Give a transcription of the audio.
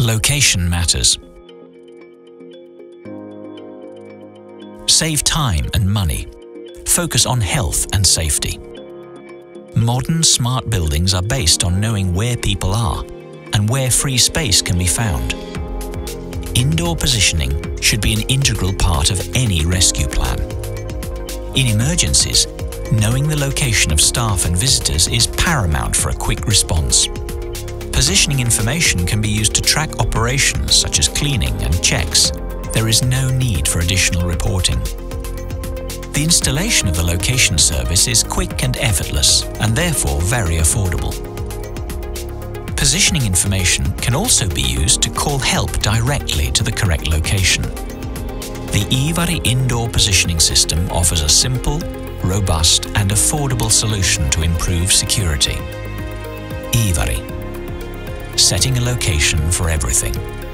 Location matters. Save time and money. Focus on health and safety. Modern smart buildings are based on knowing where people are and where free space can be found. Indoor positioning should be an integral part of any rescue plan. In emergencies, knowing the location of staff and visitors is paramount for a quick response. Positioning information can be used to track operations such as cleaning and checks. There is no need for additional reporting. The installation of the location service is quick and effortless, and therefore very affordable. Positioning information can also be used to call help directly to the correct location. The Iiwari indoor positioning system offers a simple, robust and affordable solution to improve security. Setting a location for everything.